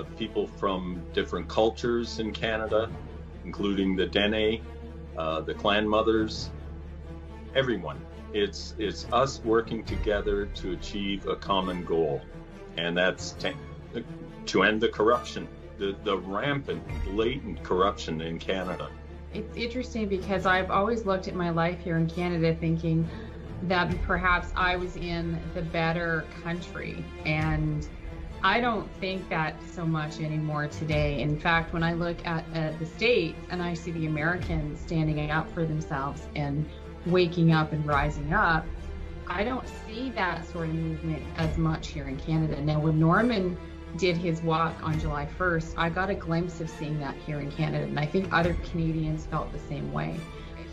uh, people from different cultures in Canada, including the Dene, uh, the clan mothers, everyone. It's it's us working together to achieve a common goal, and that's to, to end the corruption, the, the rampant, blatant corruption in Canada. It's interesting because I've always looked at my life here in Canada thinking that perhaps I was in the better country and I don't think that so much anymore today. In fact, when I look at, the States and I see the Americans standing up for themselves and waking up and rising up, I don't see that sort of movement as much here in Canada. Now, when Norman did his walk on July 1st, I got a glimpse of seeing that here in Canada, and I think other Canadians felt the same way.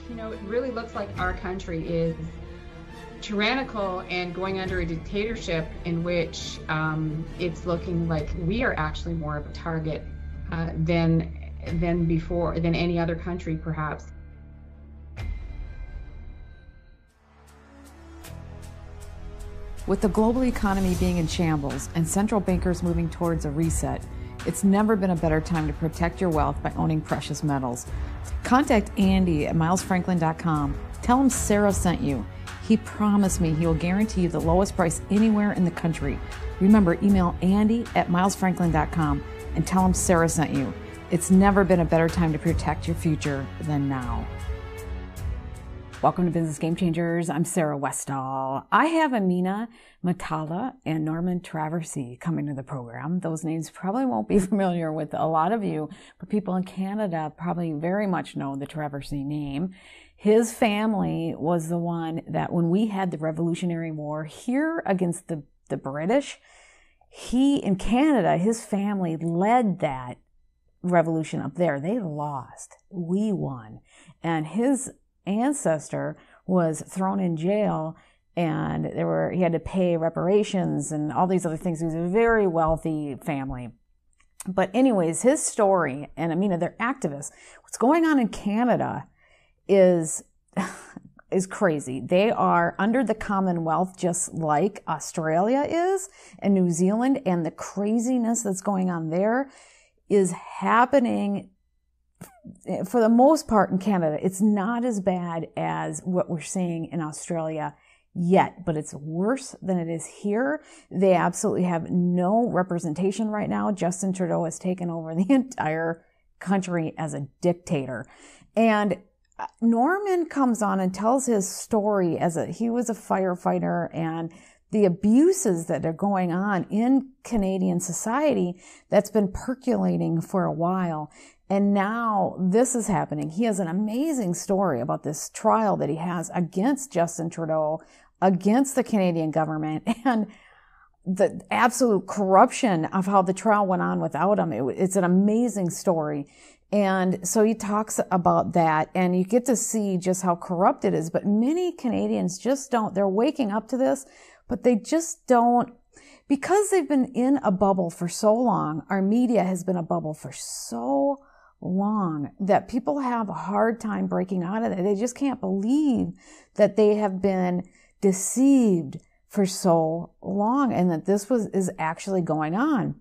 You know, it really looks like our country is tyrannical and going under a dictatorship in which um, it's looking like we are actually more of a target uh, than than before than any other country perhaps. With the global economy being in shambles and central bankers moving towards a reset, it's never been a better time to protect your wealth by owning precious metals. Contact Andy at milesfranklin.com. Tell him Sarah sent you. He promised me he will guarantee you the lowest price anywhere in the country. Remember, email Andy at milesfranklin.com and tell him Sarah sent you. It's never been a better time to protect your future than now. Welcome to Business Game Changers. I'm Sarah Westall. I have Amina Motala and Norman Traversy coming to the program. Those names probably won't be familiar with a lot of you, but people in Canada probably very much know the Traversy name. His family was the one that when we had the Revolutionary War here against the, the British, he in Canada, his family led that revolution up there. They lost. We won. And his ancestor was thrown in jail and there were he had to pay reparations and all these other things. He was a very wealthy family. But anyways, his story, and I mean they're activists. What's going on in Canada is is crazy. They are under the Commonwealth just like Australia is and New Zealand and the craziness that's going on there is happening for the most part in Canada. It's not as bad as what we're seeing in Australia yet, but it's worse than it is here. They absolutely have no representation right now. Justin Trudeau has taken over the entire country as a dictator. And uh, Norman comes on and tells his story as a he was a firefighter and the abuses that are going on in Canadian society that's been percolating for a while. And now this is happening. He has an amazing story about this trial that he has against Justin Trudeau, against the Canadian government, and the absolute corruption of how the trial went on without him. It, it's an amazing story. And so he talks about that and you get to see just how corrupt it is. But many Canadians just don't, they're waking up to this, but they just don't, because they've been in a bubble for so long, our media has been a bubble for so long that people have a hard time breaking out of it. They just can't believe that they have been deceived for so long and that this was, is actually going on.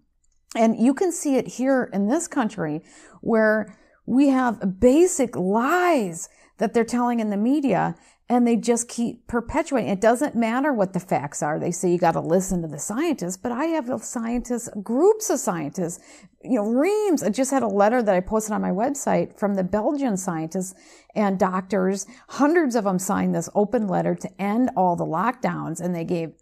And you can see it here in this country where we have basic lies that they're telling in the media and they just keep perpetuating. It doesn't matter what the facts are. They say you got to listen to the scientists, but I have scientists, groups of scientists, you know, reams. I just had a letter that I posted on my website from the Belgian scientists and doctors. Hundreds of them signed this open letter to end all the lockdowns and they gave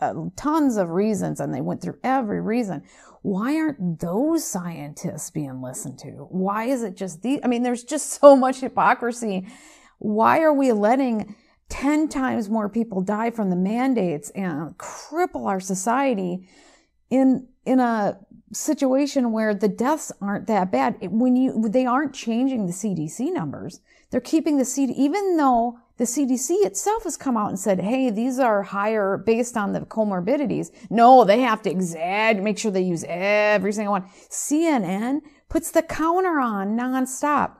uh, tons of reasons and they went through every reason. Why aren't those scientists being listened to? Why is it just these? I mean, there's just so much hypocrisy. Why are we letting 10 times more people die from the mandates and cripple our society in, in a situation where the deaths aren't that bad? When you, they aren't changing the CDC numbers. They're keeping the CD, even though the CDC itself has come out and said, hey, these are higher based on the comorbidities. No, they have to exaggerate, make sure they use every single one. CNN puts the counter on nonstop.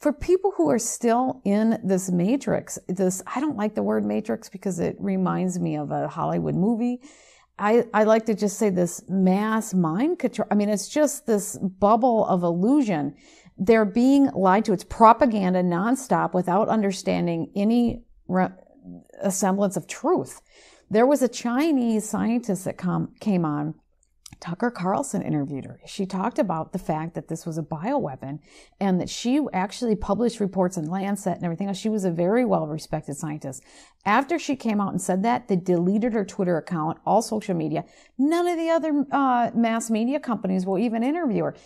For people who are still in this matrix, this, I don't like the word matrix because it reminds me of a Hollywood movie. I, I like to just say this mass mind control. I mean, it's just this bubble of illusion. They're being lied to. It's propaganda nonstop without understanding any re- semblance of truth. There was a Chinese scientist that com- came on Tucker Carlson interviewed her. She talked about the fact that this was a bioweapon and that she actually published reports in Lancet and everything else. She was a very well respected scientist. After she came out and said that, they deleted her Twitter account, all social media. None of the other uh, mass media companies will even interview her.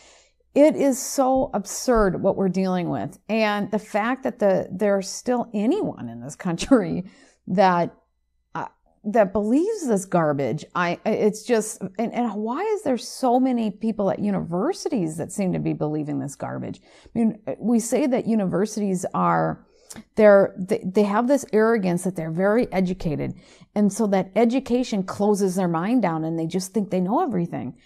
It is so absurd what we're dealing with. And the fact that the, there's still anyone in this country that that believes this garbage. I, it's just, and, and why is there so many people at universities that seem to be believing this garbage? I mean, we say that universities are, they're, they, they have this arrogance that they're very educated. And so that education closes their mind down and they just think they know everything.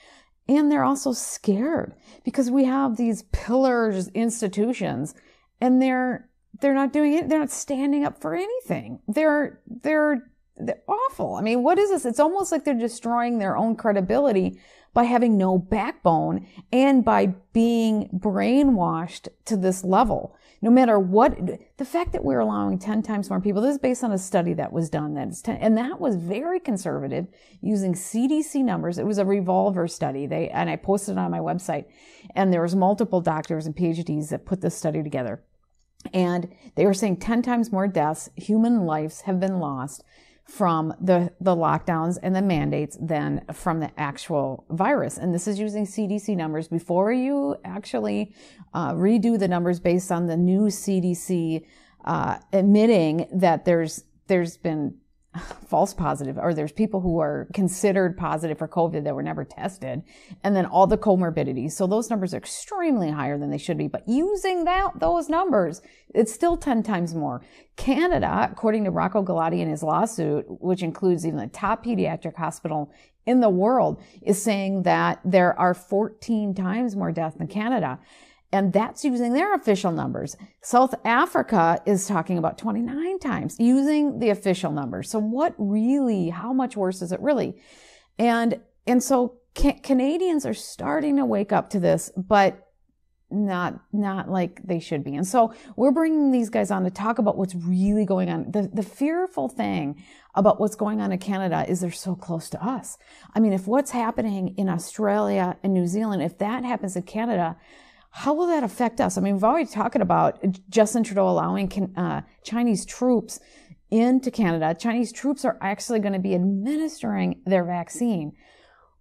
And they're also scared because we have these pillars institutions and they're, they're not doing it. They're not standing up for anything. They're, they're, they're awful. I mean, what is this? It's almost like they're destroying their own credibility by having no backbone and by being brainwashed to this level. No matter what, the fact that we're allowing 10 times more people, this is based on a study that was done that's 10, and that was very conservative using CDC numbers. It was a revolver study. They, and I posted it on my website and there was multiple doctors and PhDs that put this study together. And they were saying 10 times more deaths, human lives have been lost from the, the lockdowns and the mandates than from the actual virus. And this is using CDC numbers before you actually uh, redo the numbers based on the new CDC uh, admitting that there's there's been false positive or there's people who are considered positive for COVID that were never tested and then all the comorbidities. So those numbers are extremely higher than they should be. But using that, those numbers, it's still 10 times more. Canada, according to Rocco Galati in his lawsuit, which includes even the top pediatric hospital in the world, is saying that there are 14 times more deaths than Canada. And that's using their official numbers. South Africa is talking about 29 times using the official numbers. So what really, how much worse is it really? And, and so ca- Canadians are starting to wake up to this, but not not like they should be. And so we're bringing these guys on to talk about what's really going on. The the fearful thing about what's going on in Canada is they're so close to us. I mean, if what's happening in Australia and New Zealand, if that happens in Canada, how will that affect us? I mean, we've already talked about Justin Trudeau allowing uh, Chinese troops into Canada. Chinese troops are actually going to be administering their vaccine.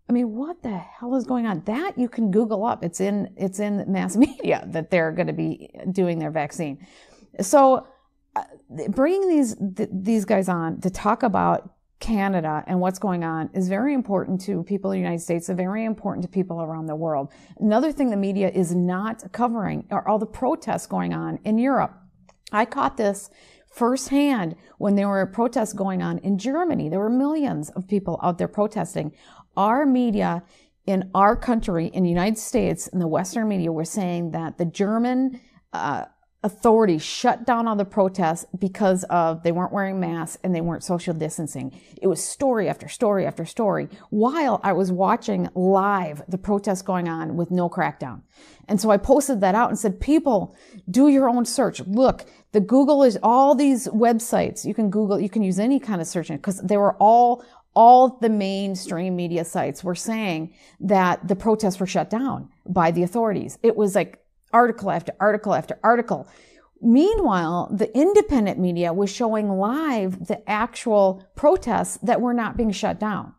I mean, what the hell is going on? That you can Google up. It's in it's in mass media that they're going to be doing their vaccine. So, uh, bringing these th- these guys on to talk about Canada and what's going on is very important to people in the United States, and very important to people around the world. Another thing the media is not covering are all the protests going on in Europe. I caught this firsthand when there were protests going on in Germany. There were millions of people out there protesting. Our media in our country, in the United States, in the Western media, were saying that the German uh, authorities shut down all the protests because of they weren't wearing masks and they weren't social distancing. It was story after story after story while I was watching live the protests going on with no crackdown. And so I posted that out and said, people, do your own search. Look, the Google is all these websites. You can Google, you can use any kind of search because they were all all the mainstream media sites were saying that the protests were shut down by the authorities. It was like article after article after article. Meanwhile, the independent media was showing live the actual protests that were not being shut down.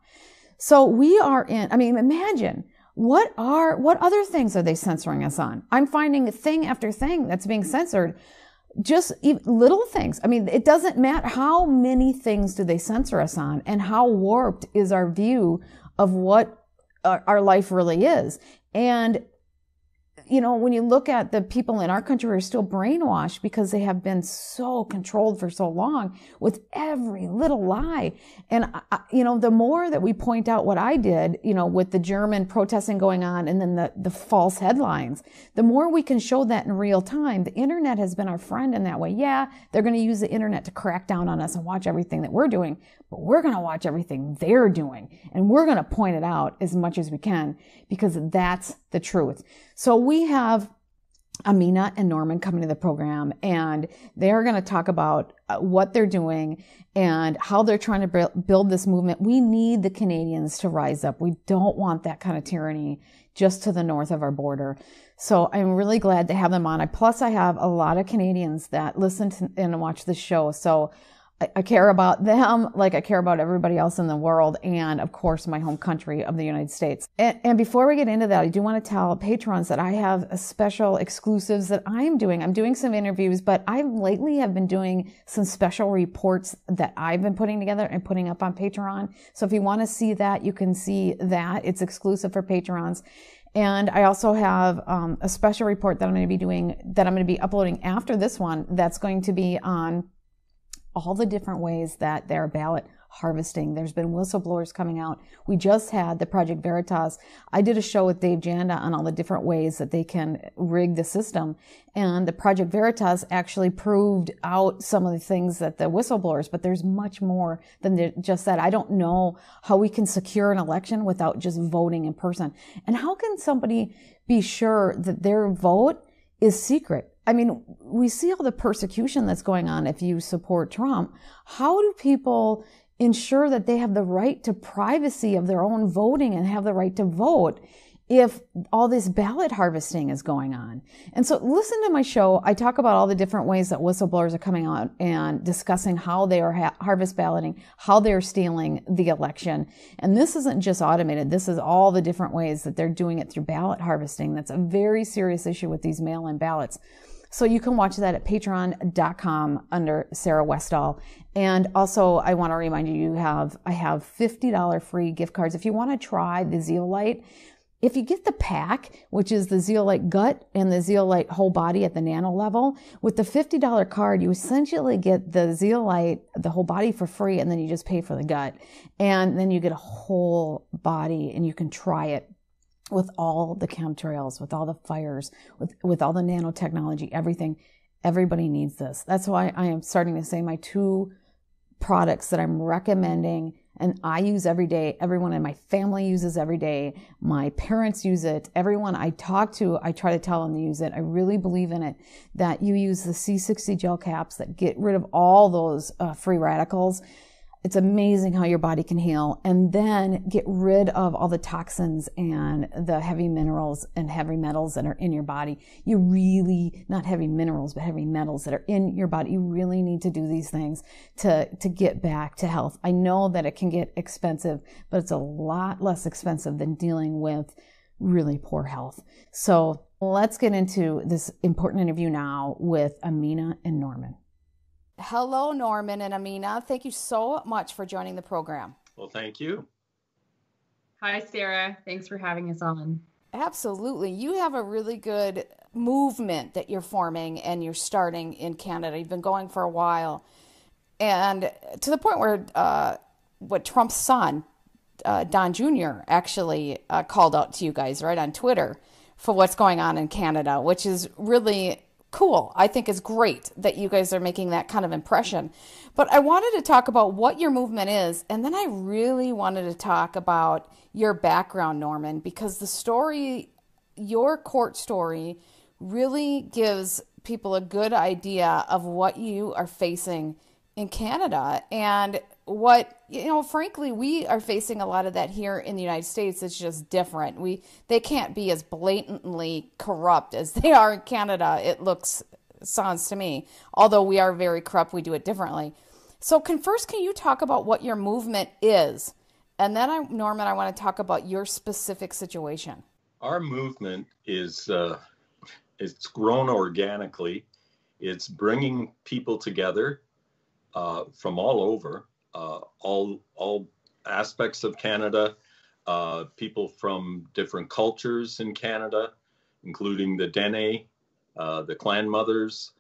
So we are in, I mean, imagine what are, what other things are they censoring us on? I'm finding thing after thing that's being censored. Just little things. I mean, it doesn't matter how many things do they censor us on and how warped is our view of what our life really is. And you know, when you look at the people in our country who are still brainwashed because they have been so controlled for so long with every little lie. And, I, you know, the more that we point out what I did, you know, with the German protesting going on and then the, the false headlines, the more we can show that in real time. The internet has been our friend in that way. Yeah, they're going to use the internet to crack down on us and watch everything that we're doing, but we're going to watch everything they're doing and we're going to point it out as much as we can because that's the truth. So we have Amina and Norman coming to the program, and they're going to talk about uh, what they're doing and how they're trying to build this movement. We need the Canadians to rise up. We don't want that kind of tyranny just to the north of our border. So I'm really glad to have them on. Plus, I have a lot of Canadians that listen to and watch the show. So I, care about them like I care about everybody else in the world and of course my home country of the United States. And, and before we get into that, I do want to tell patrons that I have a special exclusives that I'm doing. I'm doing some interviews, but I lately have been doing some special reports that I've been putting together and putting up on Patreon. So if you want to see that, you can see that. It's exclusive for patrons. And I also have um, a special report that I'm going to be doing, that I'm going to be uploading after this one, that's going to be on all the different ways that they're ballot harvesting. There's been whistleblowers coming out. We just had the Project Veritas. I did a show with Dave Janda on all the different ways that they can rig the system. And the Project Veritas actually proved out some of the things that the whistleblowers, but there's much more than just that. I don't know how we can secure an election without just voting in person. And how can somebody be sure that their vote is secret? I mean, we see all the persecution that's going on if you support Trump. How do people ensure that they have the right to privacy of their own voting and have the right to vote if all this ballot harvesting is going on. And so listen to my show. I talk about all the different ways that whistleblowers are coming out and discussing how they are ha- harvest balloting, how they're stealing the election. And this isn't just automated. This is all the different ways that they're doing it through ballot harvesting. That's a very serious issue with these mail-in ballots. So you can watch that at patreon.com under Sarah Westall. And also, I want to remind you, you have, I have $50 free gift cards. If you want to try the Zeolite, if you get the pack, which is the Zeolite gut and the Zeolite whole body at the nano level, with the $50 card, you essentially get the Zeolite, the whole body for free, and then you just pay for the gut. And then you get a whole body and you can try it with all the chemtrails, with all the fires, with, with all the nanotechnology, everything. Everybody needs this. That's why I am starting to say my two products that I'm recommending and I use every day. Everyone in my family uses every day. My parents use it. Everyone I talk to, I try to tell them to use it. I really believe in it that you use the C60 gel caps that get rid of all those uh, free radicals it's amazing how your body can heal and then get rid of all the toxins and the heavy minerals and heavy metals that are in your body. You really, not heavy minerals, but heavy metals that are in your body. You really need to do these things to, to get back to health. I know that it can get expensive, but it's a lot less expensive than dealing with really poor health. So let's get into this important interview now with Amina and Norman. Hello, Norman and Amina. Thank you so much for joining the program. Well, thank you. Hi, Sarah. Thanks for having us on. Absolutely. You have a really good movement that you're forming and you're starting in Canada. You've been going for a while. And to the point where uh, what Trump's son, uh, Don Jr., actually uh, called out to you guys right on Twitter for what's going on in Canada, which is really cool. I think it's great that you guys are making that kind of impression. But I wanted to talk about what your movement is, and then I really wanted to talk about your background, Norman, because the story, your court story, really gives people a good idea of what you are facing in Canada. And what you know frankly we are facing a lot of that here in the united states. It's just different. We they can't be as blatantly corrupt as they are in canada it looks sounds to me although we are very corrupt we do it differently. So can first can you talk about what your movement is? And then I, norman i want to talk about your specific situation. Our movement is uh, it's grown organically. It's bringing people together uh, from all over all all aspects of Canada, uh, people from different cultures in Canada, including the Dene, uh, the clan mothers,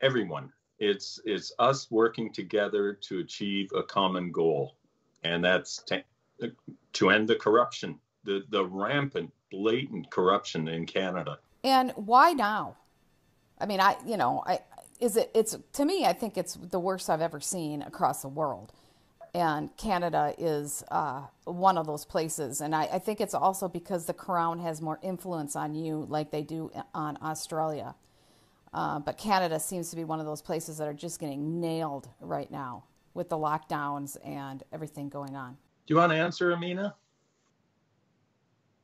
everyone. It's it's us working together to achieve a common goal, and that's to, to end the corruption, the the rampant, blatant corruption in Canada. And why now? I mean, I you know, I is it it's to me, I think it's the worst I've ever seen across the world and Canada is uh, one of those places. And I, I, think it's also because the crown has more influence on you, like they do on Australia. Uh, but Canada seems to be one of those places that are just getting nailed right now with the lockdowns and everything going on. Do you want to answer, Amina?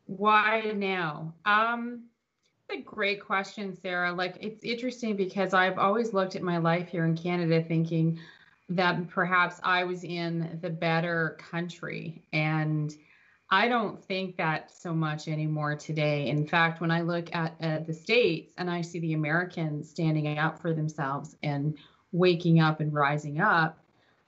Why now? Um, a great question, Sarah. Like it's interesting because I've always looked at my life here in Canada thinking, that perhaps I was in the better country. And I don't think that so much anymore today. In fact, when I look at uh, the States and I see the Americans standing up for themselves and waking up and rising up,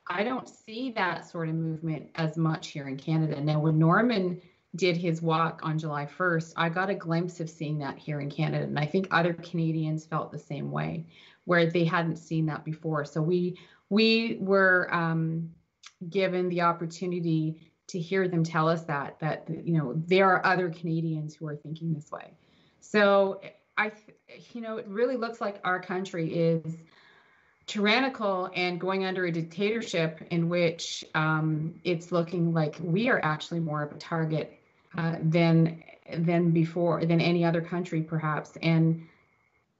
I don't see that sort of movement as much here in Canada. Now, when Norman did his walk on July 1st, I got a glimpse of seeing that here in Canada. And I think other Canadians felt the same way, where they hadn't seen that before. So we we were um, given the opportunity to hear them tell us that that you know there are other Canadians who are thinking this way. So I, you know, it really looks like our country is tyrannical and going under a dictatorship in which um, it's looking like we are actually more of a target uh, than than before than any other country perhaps and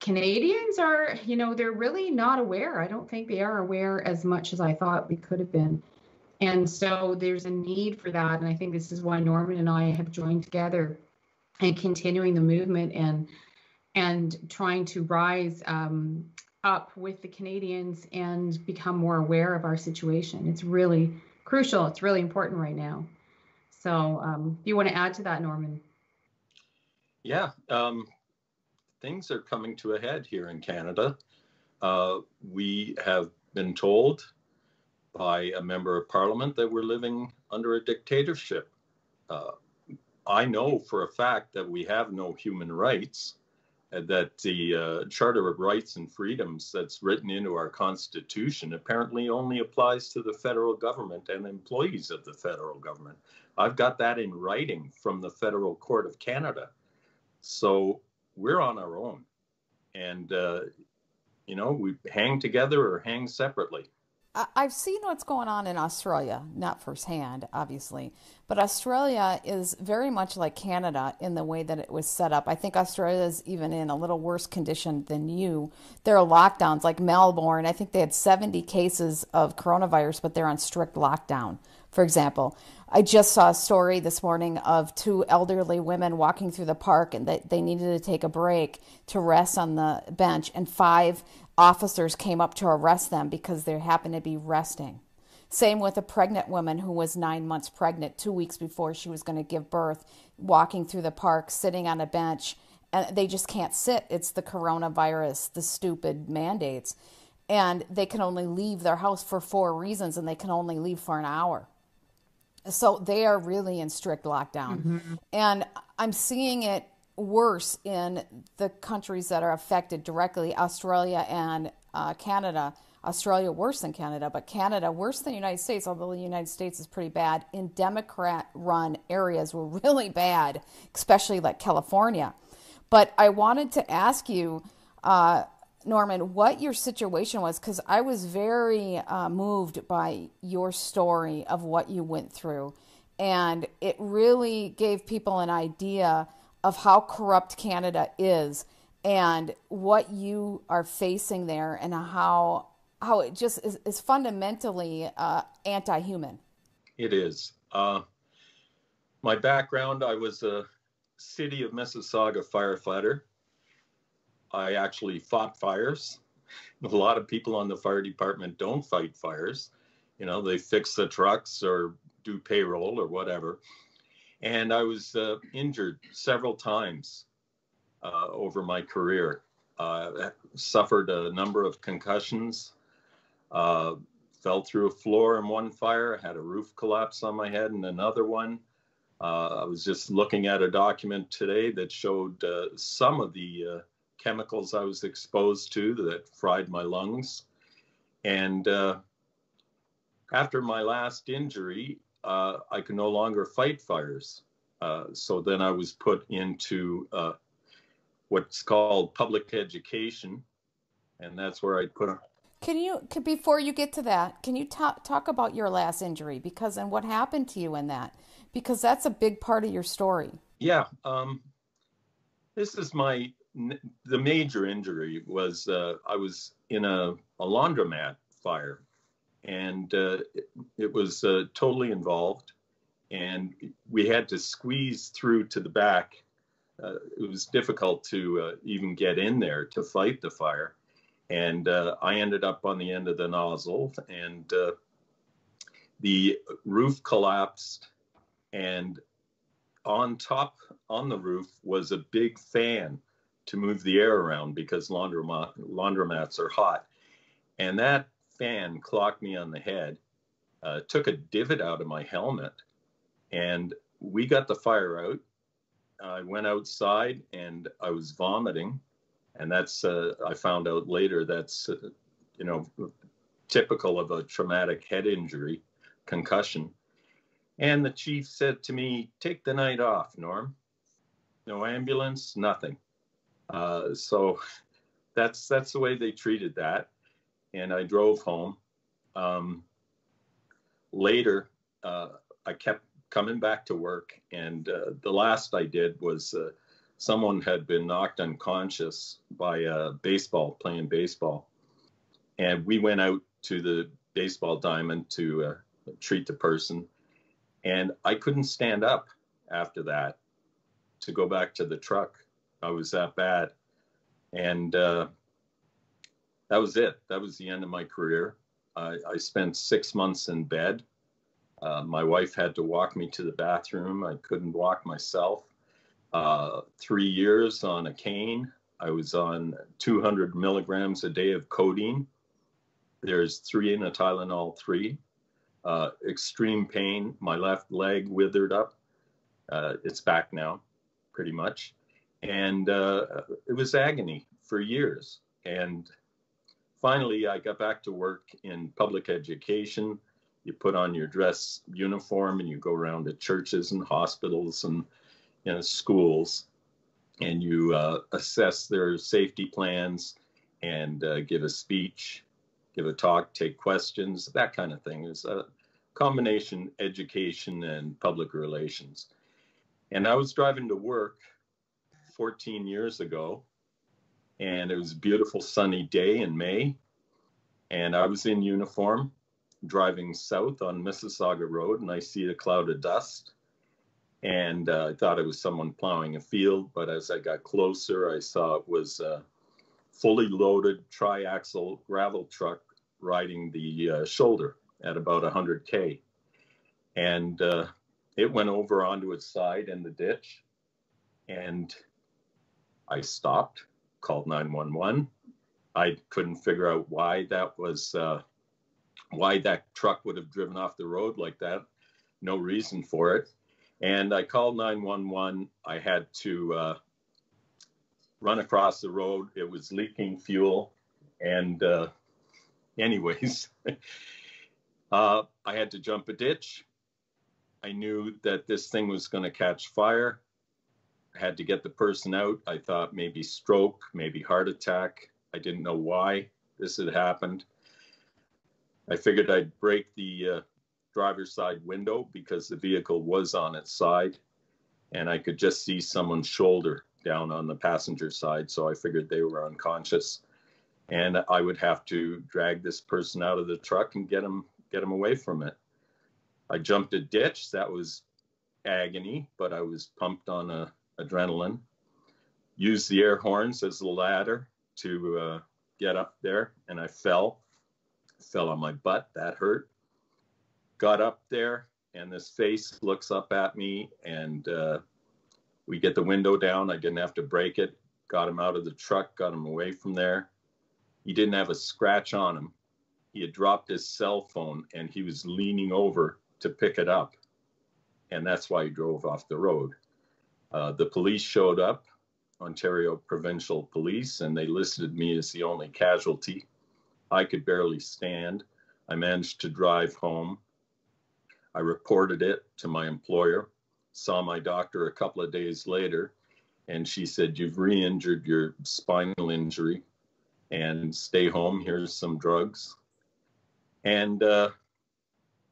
Canadians are, you know, they're really not aware. I don't think they are aware as much as I thought we could have been. And so there's a need for that. And I think this is why Norman and I have joined together and continuing the movement and and trying to rise um, up with the Canadians and become more aware of our situation. It's really crucial. It's really important right now. So, um, do you want to add to that, Norman? Yeah, um, things are coming to a head here in Canada. Uh, we have been told by a member of parliament that we're living under a dictatorship. Uh, I know for a fact that we have no human rights, that the uh, Charter of Rights and Freedoms that's written into our Constitution apparently only applies to the federal government and employees of the federal government. I've got that in writing from the Federal Court of Canada. So we're on our own, and uh, you know we hang together or hang separately. I've seen what's going on in Australia, not firsthand, obviously, but Australia is very much like Canada in the way that it was set up. I think Australia is even in a little worse condition than you. There are lockdowns, like Melbourne. I think they had 70 cases of coronavirus, but they're on strict lockdown. For example, I just saw a story this morning of two elderly women walking through the park and they, they needed to take a break to rest on the bench, and five officers came up to arrest them because they happened to be resting. Same with a pregnant woman who was nine months pregnant, two weeks before she was going to give birth, walking through the park, sitting on a bench, and they just can't sit. It's the coronavirus, the stupid mandates. And they can only leave their house for four reasons, and they can only leave for an hour so they are really in strict lockdown. Mm-hmm. And I'm seeing it worse in the countries that are affected directly Australia and uh, Canada. Australia worse than Canada, but Canada worse than the United States, although the United States is pretty bad. In Democrat run areas were really bad, especially like California. But I wanted to ask you, uh, Norman, what your situation was, because I was very uh, moved by your story of what you went through. And it really gave people an idea of how corrupt Canada is and what you are facing there and how how it just is, is fundamentally uh, anti-human. It is. Uh, my background, I was a city of Mississauga firefighter I actually fought fires. A lot of people on the fire department don't fight fires. You know, they fix the trucks or do payroll or whatever. And I was uh, injured several times uh, over my career. Uh, suffered a number of concussions. Uh, fell through a floor in one fire. Had a roof collapse on my head in another one. Uh, I was just looking at a document today that showed uh, some of the chemicals I was exposed to that fried my lungs. And after my last injury, uh, I could no longer fight fires. Uh, so then I was put into what's called public education, and that's where I put. A, can you, before you get to that, can you talk talk about your last injury because and what happened to you in that? Because that's a big part of your story. Yeah, um, this is my the major injury was uh, I was in a, a laundromat fire, and uh, it, was uh, totally involved, and we had to squeeze through to the back. Uh, it was difficult to uh, even get in there to fight the fire, and uh, I ended up on the end of the nozzle, and the roof collapsed, and on top on the roof was a big fan to move the air around because laundromat, laundromats are hot. And that fan clocked me on the head, uh, took a divot out of my helmet, and we got the fire out. I went outside and I was vomiting. And that's, uh, I found out later, that's, uh, you know, typical of a traumatic head injury, concussion. And the chief said to me, Take the night off, Norm. No ambulance, nothing. Uh, so that's that's the way they treated that, and I drove home. Um, later, uh, I kept coming back to work, and uh, the last I did was uh, someone had been knocked unconscious by a baseball playing baseball, and we went out to the baseball diamond to uh, treat the person, and I couldn't stand up after that to go back to the truck I was that bad. And uh, that was it. That was the end of my career. I, I spent six months in bed. Uh, my wife had to walk me to the bathroom. I couldn't walk myself. Uh, three years on a cane. I was on 200 milligrams a day of codeine. There's three in a Tylenol 3. Uh, extreme pain. My left leg withered up. Uh, it's back now, pretty much and uh, it was agony for years. And finally, I got back to work in public education. You put on your dress uniform and you go around to churches and hospitals and you know, schools, and you uh, assess their safety plans and uh, give a speech, give a talk, take questions, that kind of thing. It's a combination education and public relations. And I was driving to work 14 years ago, and it was a beautiful sunny day in May, and I was in uniform driving south on Mississauga Road, and I see a cloud of dust. And uh, I thought it was someone plowing a field, but as I got closer, I saw it was a fully loaded triaxle gravel truck riding the uh, shoulder at about 100K. And uh, it went over onto its side in the ditch. And I stopped, called 911. I couldn't figure out why that was, uh, why that truck would have driven off the road like that. No reason for it. And I called 911. I had to uh, run across the road. It was leaking fuel. And, uh, anyways, uh, I had to jump a ditch. I knew that this thing was going to catch fire had to get the person out. I thought maybe stroke, maybe heart attack. I didn't know why this had happened. I figured I'd break the uh, driver's side window because the vehicle was on its side and I could just see someone's shoulder down on the passenger side. So I figured they were unconscious and I would have to drag this person out of the truck and get him get him away from it. I jumped a ditch. That was agony, but I was pumped on a adrenaline. Used the air horns as the ladder to uh, get up there, and I fell. Fell on my butt. That hurt. Got up there, and this face looks up at me, and uh, we get the window down. I didn't have to break it. Got him out of the truck. Got him away from there. He didn't have a scratch on him. He had dropped his cell phone, and he was leaning over to pick it up and that's why he drove off the road. Uh, the police showed up, Ontario Provincial Police, and they listed me as the only casualty. I could barely stand. I managed to drive home. I reported it to my employer, saw my doctor a couple of days later, and she said, You've re injured your spinal injury and stay home. Here's some drugs. And uh,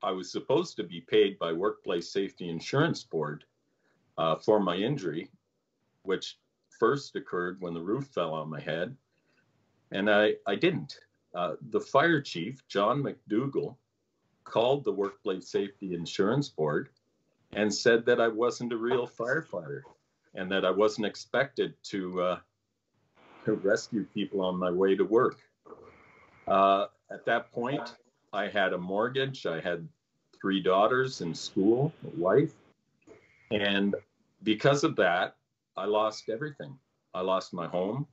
I was supposed to be paid by Workplace Safety Insurance Board uh, for my injury, which first occurred when the roof fell on my head. And I, I didn't. Uh, the fire chief, John McDougall, called the Workplace Safety Insurance Board and said that I wasn't a real firefighter and that I wasn't expected to, uh, to rescue people on my way to work. Uh, at that point, I had a mortgage. I had three daughters in school, a wife. And because of that, I lost everything. I lost my home,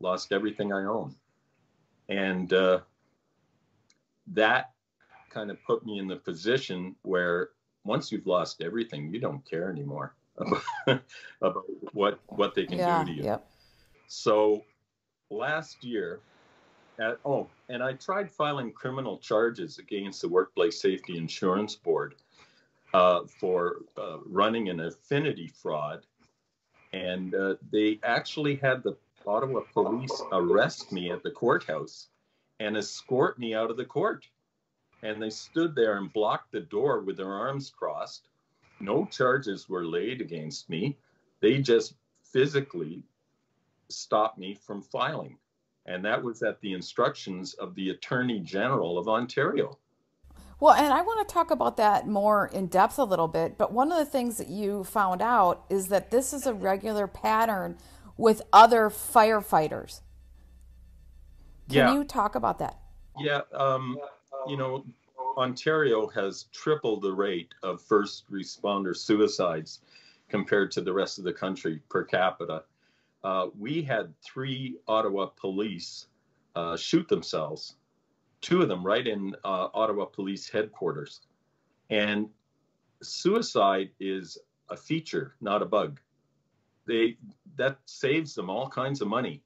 lost everything I own. And uh, that kind of put me in the position where once you've lost everything, you don't care anymore about, about what what they can yeah, do to you. Yep. So last year, at, oh, and I tried filing criminal charges against the Workplace Safety Insurance Board uh, for uh, running an affinity fraud. And uh, they actually had the Ottawa police arrest me at the courthouse and escort me out of the court. And they stood there and blocked the door with their arms crossed. No charges were laid against me. They just physically stopped me from filing and that was at the instructions of the Attorney General of Ontario. Well, and I want to talk about that more in depth a little bit, but one of the things that you found out is that this is a regular pattern with other firefighters. Can yeah. you talk about that? Yeah, um, you know, Ontario has tripled the rate of first responder suicides compared to the rest of the country per capita uh, we had three Ottawa police uh, shoot themselves, two of them right in uh, Ottawa police headquarters. And suicide is a feature, not a bug. They that saves them all kinds of money.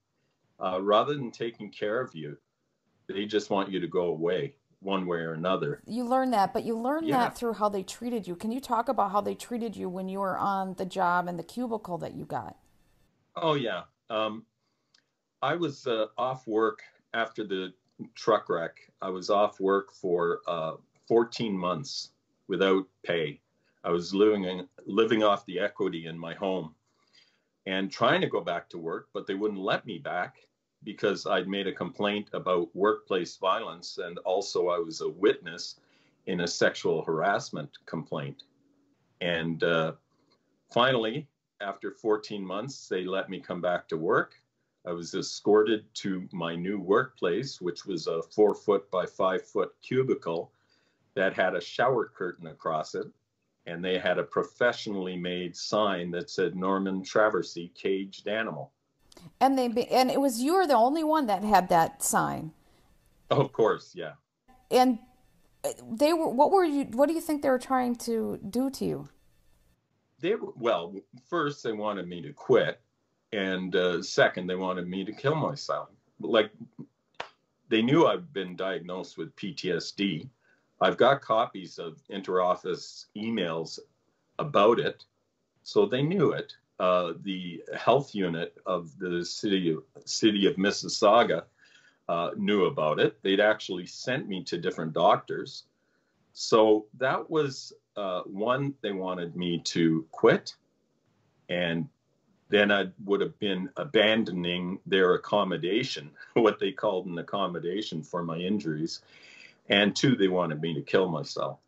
Uh, rather than taking care of you, they just want you to go away one way or another. You learn that, but you learn yeah. that through how they treated you. Can you talk about how they treated you when you were on the job and the cubicle that you got? Oh yeah. Um, I was uh, off work after the truck wreck. I was off work for uh, 14 months without pay. I was living in, living off the equity in my home and trying to go back to work, but they wouldn't let me back because I'd made a complaint about workplace violence and also I was a witness in a sexual harassment complaint. And uh, finally, after 14 months, they let me come back to work. I was escorted to my new workplace, which was a four foot by five foot cubicle that had a shower curtain across it. And they had a professionally made sign that said Norman Traversy, caged animal. And they be, and it was you were the only one that had that sign. Oh, of course, yeah. And uh, they were what were you what do you think they were trying to do to you? they were well first they wanted me to quit and uh, second they wanted me to kill myself. Like they knew i've been diagnosed with ptsd i've got copies of interoffice emails about it. So they knew it. Uh, the health unit of the city of, city of mississauga uh, knew about it. They'd actually sent me to different doctors. So that was uh, one, they wanted me to quit, and then I would have been abandoning their accommodation, what they called an accommodation for my injuries. And two, they wanted me to kill myself.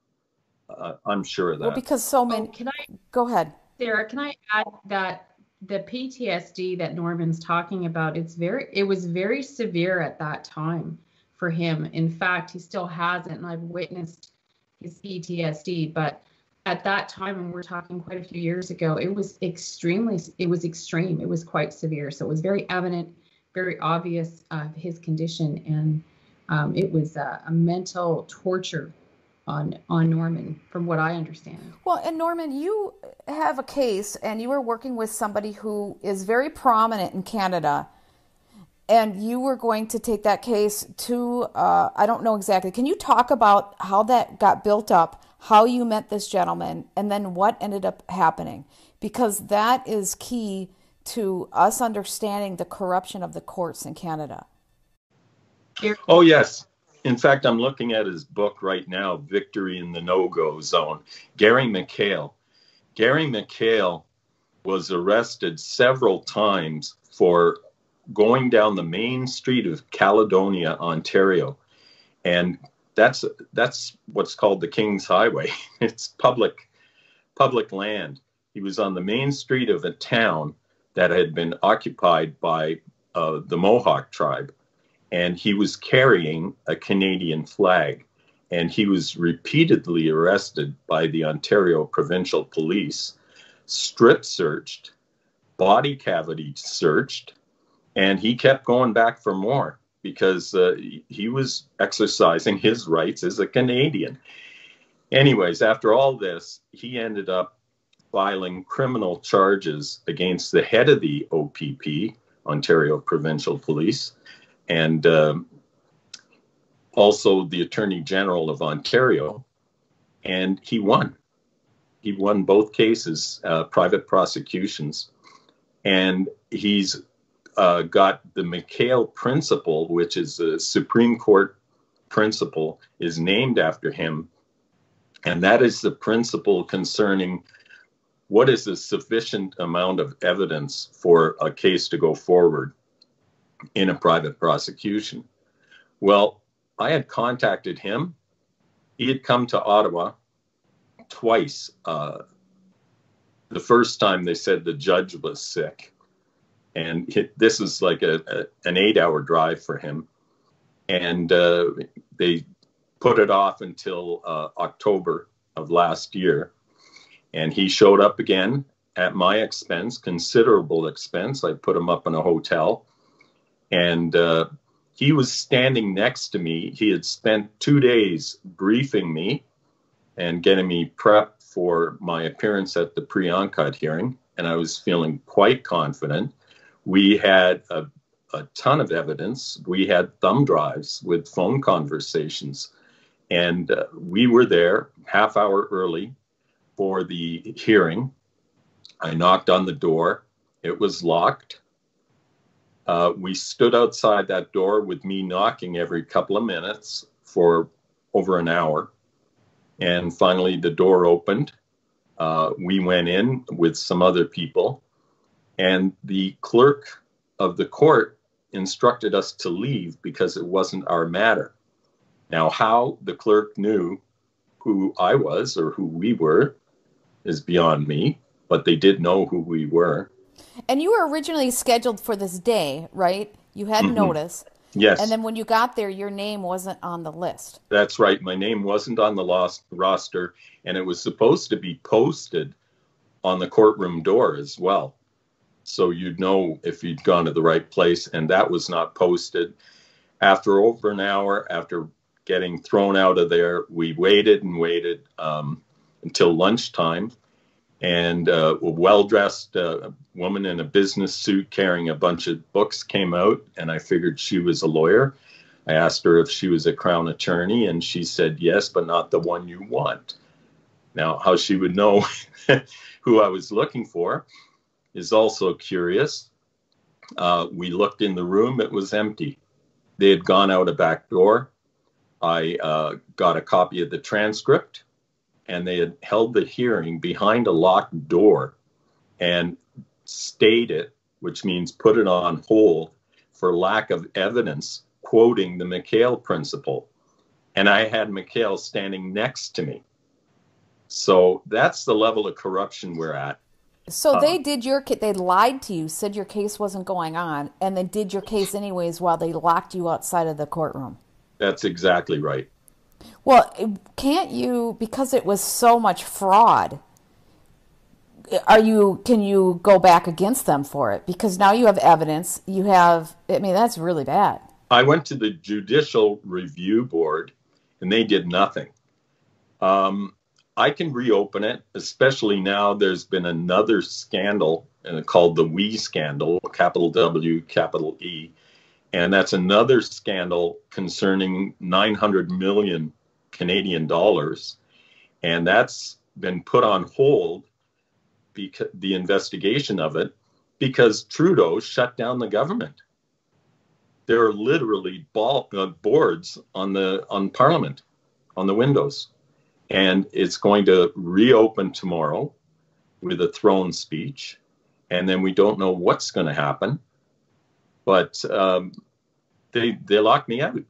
Uh, I'm sure of that. Well, because so many. Oh, can I go ahead, Sarah? Can I add that the PTSD that Norman's talking about? It's very. It was very severe at that time for him. In fact, he still has it, and I've witnessed his PTSD. But at that time, and we're talking quite a few years ago, it was extremely, it was extreme. It was quite severe. So it was very evident, very obvious of his condition. And um, it was a, a, mental torture on on Norman, from what I understand. Well, and Norman, you have a case, and you were working with somebody who is very prominent in Canada, and you were going to take that case to uh, I don't know exactly. Can you talk about how that got built up, how you met this gentleman, and then what ended up happening? Because that is key to us understanding the corruption of the courts in Canada. Oh yes, in fact, I'm looking at his book right now, Victory in the No Go Zone. Gary McHale. Gary McHale was arrested several times for going down the main street of Caledonia, Ontario. And that's that's what's called the King's Highway. It's public public land. He was on the main street of a town that had been occupied by uh, the Mohawk tribe and he was carrying a Canadian flag. And he was repeatedly arrested by the Ontario Provincial Police, strip searched, body cavity searched, and he kept going back for more because uh, he was exercising his rights as a Canadian. Anyways, after all this, he ended up filing criminal charges against the head of the OPP, Ontario Provincial Police, and um, also the Attorney General of Ontario, and he won. He won both cases, uh, private prosecutions, and he's uh, got the McHale Principle, which is a Supreme Court principle, is named after him, and that is the principle concerning what is a sufficient amount of evidence for a case to go forward in a private prosecution. Well, I had contacted him. He had come to Ottawa twice. Uh, the first time they said the judge was sick, and it, this is like a, a, an eight-hour drive for him, and uh, they put it off until uh, October of last year, and he showed up again at my expense, considerable expense. I put him up in a hotel and uh, he was standing next to me. He had spent two days briefing me and getting me prepped for my appearance at the pre-enquête hearing, and I was feeling quite confident. We had a, a ton of evidence. We had thumb drives with phone conversations, and uh, we were there half hour early for the hearing. I knocked on the door. It was locked. Uh, we stood outside that door with me knocking every couple of minutes for over an hour. And finally, the door opened. Uh, we went in with some other people, and the clerk of the court instructed us to leave because it wasn't our matter. Now, how the clerk knew who I was or who we were is beyond me, but they did know who we were. And you were originally scheduled for this day, right? You had mm-hmm. notice. Yes. And then when you got there, your name wasn't on the list. That's right. My name wasn't on the lost roster, and it was supposed to be posted on the courtroom door as well. So you'd know if you'd gone to the right place, and that was not posted. After over an hour, after getting thrown out of there, we waited and waited um, until lunchtime. And uh, a well-dressed uh, woman in a business suit carrying a bunch of books came out and i figured she was a lawyer. I asked her if she was a crown attorney and she said yes but not the one you want. Now how she would know who i was looking for is also curious uh, we looked in the room it was empty they had gone out a back door i uh, got a copy of the transcript and they had held the hearing behind a locked door and stayed it, which means put it on hold for lack of evidence, quoting the McHale principle. And I had McHale standing next to me. So that's the level of corruption we're at. So uh, they did your they lied to you, said your case wasn't going on, and then did your case anyways while they locked you outside of the courtroom. That's exactly right. Well, can't you because it was so much fraud? Are you can you go back against them for it because now you have evidence, you have I mean that's really bad. I went to the judicial review board and they did nothing. Um, I can reopen it, especially now there's been another scandal called the We scandal, capital W, capital E. And that's another scandal concerning 900 million Canadian dollars. And that's been put on hold because the investigation of it because Trudeau shut down the government. There are literally ball, uh, boards on the on Parliament, on the windows, and it's going to reopen tomorrow with a throne speech, and then we don't know what's going to happen, but um, they they locked me out.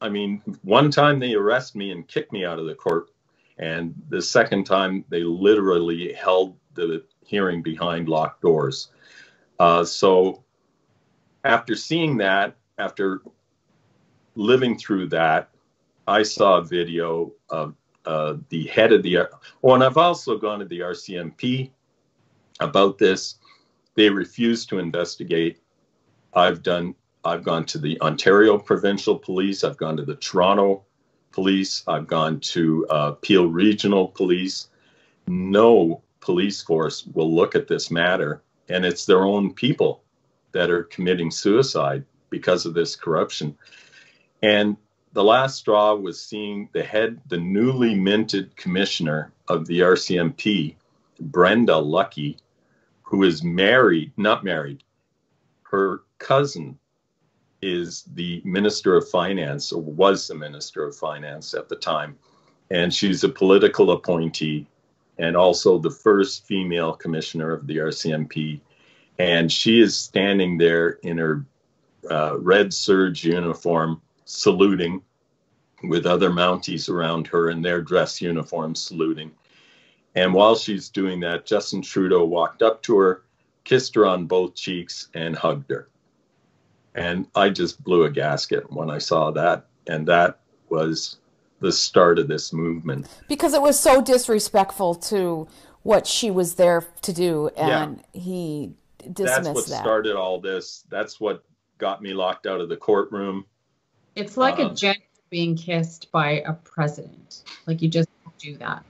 I mean, one time they arrest me and kicked me out of the court, and the second time they literally held the hearing behind locked doors. Uh, so after seeing that, after living through that, I saw a video of uh, the head of the. Oh, and I've also gone to the RCMP about this. They refuse to investigate. I've done. I've gone to the Ontario Provincial Police. I've gone to the Toronto Police. I've gone to uh, Peel Regional Police. No police force will look at this matter, and it's their own people that are committing suicide because of this corruption. And the last straw was seeing the head, the newly minted commissioner of the RCMP, Brenda Lucki, who is married, not married, her cousin is the Minister of Finance, or was the Minister of Finance at the time. And she's a political appointee and also the first female commissioner of the RCMP. And she is standing there in her uh, red serge uniform, saluting with other Mounties around her in their dress uniforms, saluting. And while she's doing that, Justin Trudeau walked up to her, kissed her on both cheeks, and hugged her. And I just blew a gasket when I saw that. And that was the start of this movement. Because it was so disrespectful to what she was there to do, and yeah. he dismissed That's what that. started all this. That's what got me locked out of the courtroom. It's like um, a jet being kissed by a president. Like you just do that.